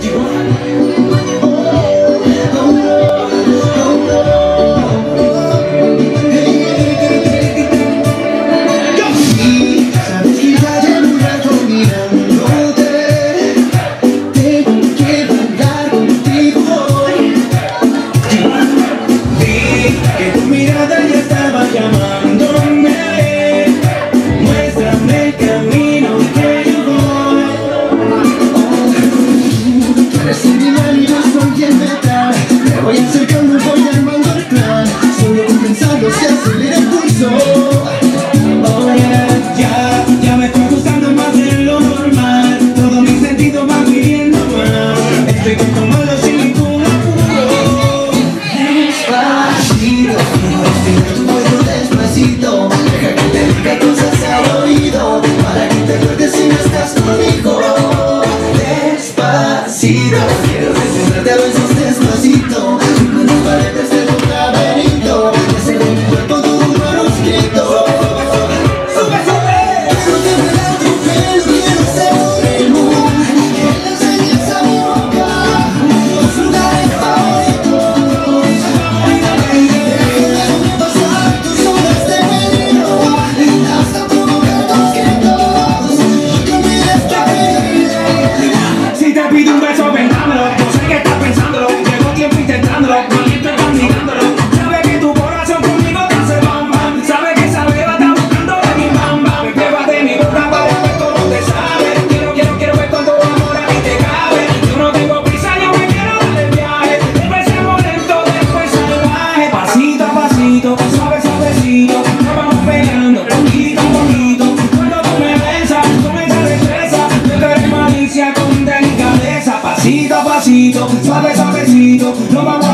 de glória. Didn't think so suave, suavecito, lo vamos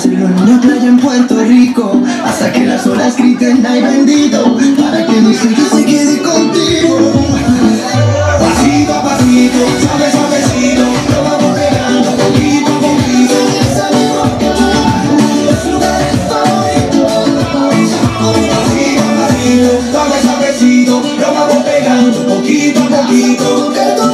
hacerlo en una playa en Puerto Rico Hasta que las olas griten ay bendito Para que mi se quede contigo Pasito a pasito, suave, poquito a poquito. A pasito, suavecito, lo vamos pegando poquito a poquito.